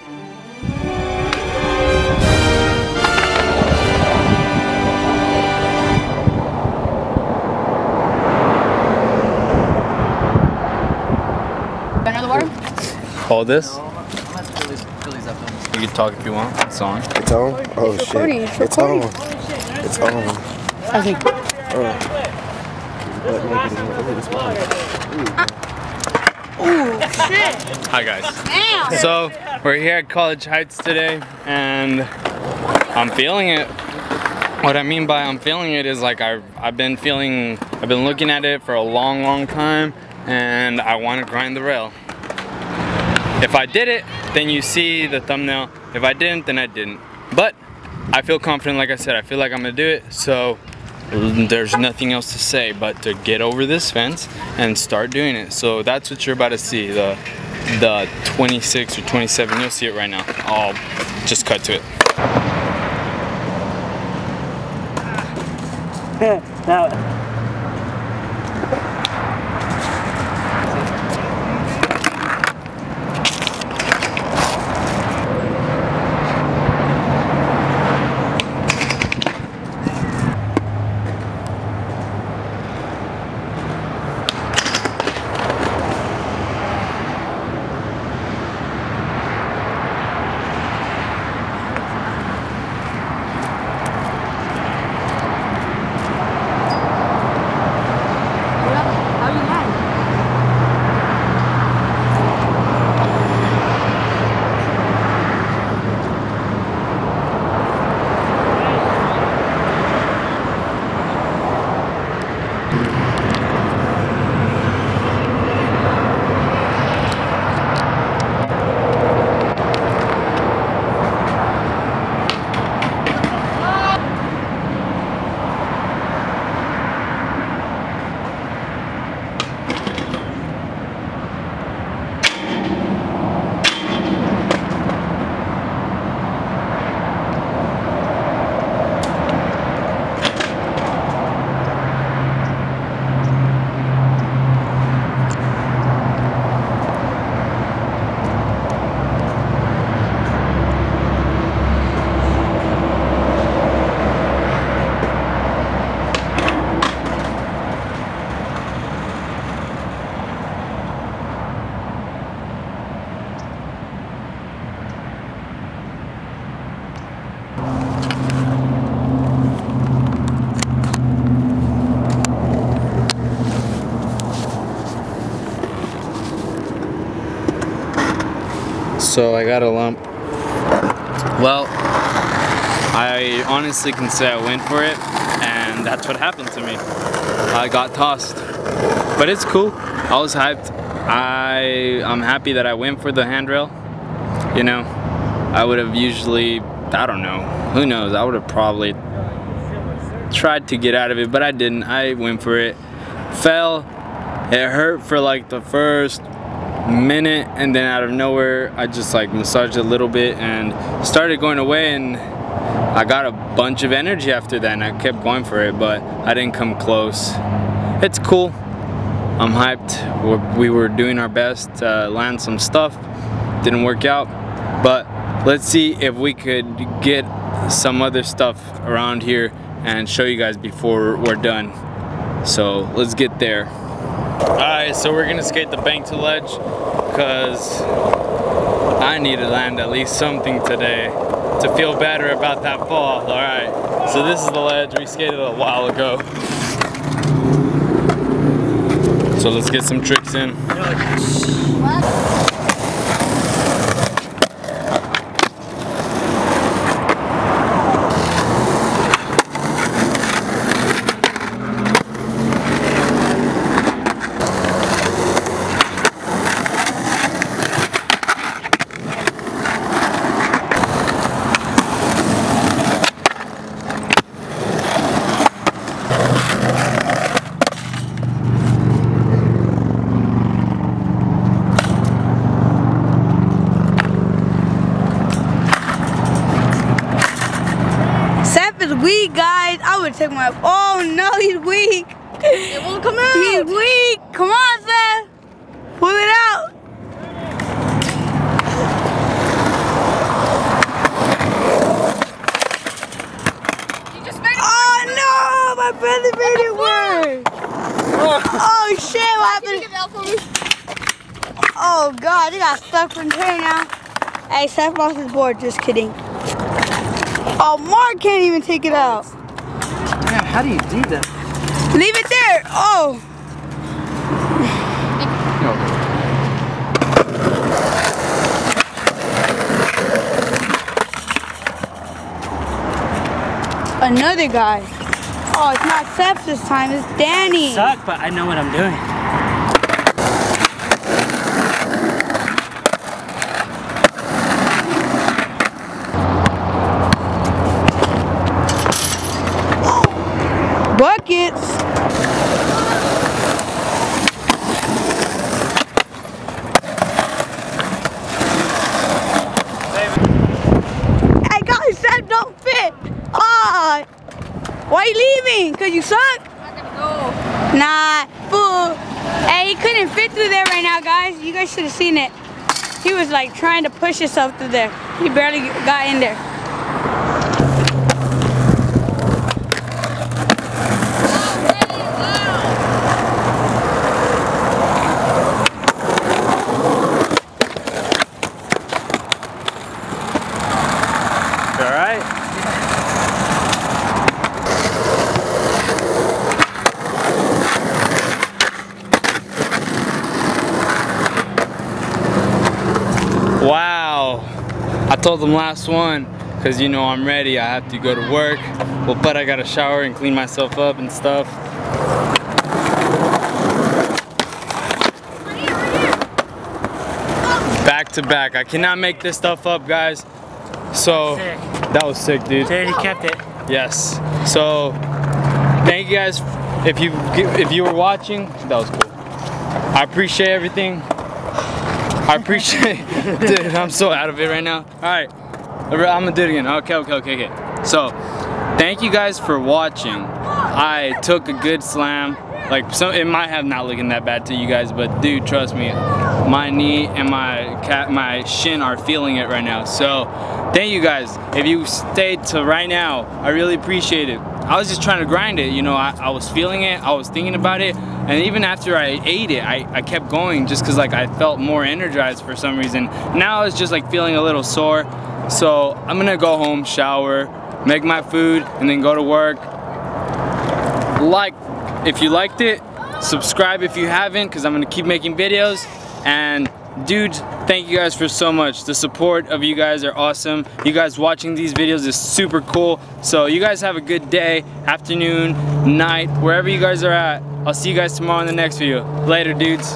Another water? Hold this. You can talk if you want. It's on. It's on? Oh It's shit. it's It's on. It's on. I think. Oh. Ooh, shit. Hi guys. Damn. So we're here at College Heights today, and I'm feeling it. What I mean by I'm feeling it is like I've, I've been feeling, I've been looking at it for a long, long time, and I want to grind the rail. If I did it, then you see the thumbnail. If I didn't, then I didn't. But I feel confident, like I said, I feel like I'm gonna do it. So there's nothing else to say but to get over this fence and start doing it. So that's what you're about to see. The the 26 or 27, you'll see it right now. I'll just cut to it. How So I got a lump. Well, I honestly can say I went for it, and that's what happened to me. I got tossed, but it's cool. I was hyped. I I'm happy that I went for the handrail. You know, I would have usually I don't know. Who knows? I would have probably tried to get out of it, but I didn't. I went for it. Fell. It hurt for like the first minute and then out of nowhere I just like massaged a little bit and started going away and I got a bunch of energy after that and I kept going for it but I didn't come close. It's cool. I'm hyped. We were doing our best to land some stuff. Didn't work out but let's see if we could get some other stuff around here and show you guys before we're done. So let's get there. Alright, so we're gonna skate the bank to ledge because I need to land at least something today to feel better about that fall. Alright, so this is the ledge. We skated a while ago. So let's get some tricks in. Take my. Oh no, he's weak. It won't come out. He's weak. Come on, Seth. Pull it out. Oh no, my brother made it work. Oh shit, what happened? Oh god, he got stuck from here now. Hey, Seth lost his board. Just kidding. Oh, Mark can't even take it out. How do you do that? Leave it there. Oh. Another guy. Oh, it's not Seth this time, it's Danny. Suck, but I know what I'm doing. Buckets. Hey guys, that don't fit. Ah, why you leaving? Cause you suck. Nah, fool. Hey, he couldn't fit through there right now, guys. You guys should have seen it. He was like trying to push himself through there. He barely got in there. All right. Wow. I told them last one because you know I'm ready. I have to go to work. Well, but I got to shower and clean myself up and stuff. Back to back. I cannot make this stuff up, guys. So that was sick, dude. Dude, he kept it. Yes. So thank you guys. If you if you were watching, that was cool. I appreciate everything. I appreciate. Dude, I'm so out of it right now. All right, I'm gonna do it again. Okay, okay, okay, okay. So thank you guys for watching. I took a good slam. Like so, it might have not looking that bad to you guys, but dude, trust me, my knee and my cat, my shin are feeling it right now. So, thank you guys. If you stayed to right now, I really appreciate it. I was just trying to grind it, you know. I, I was feeling it, I was thinking about it, and even after I ate it, I, I kept going just because like I felt more energized for some reason. Now I was just like feeling a little sore. So I'm gonna go home, shower, make my food, and then go to work. Like if you liked it, subscribe if you haven't, because I'm gonna keep making videos. And dudes, thank you guys for so much. The support of you guys are awesome. You guys watching these videos is super cool. So you guys have a good day, afternoon, night, wherever you guys are at. I'll see you guys tomorrow in the next video. Later, dudes.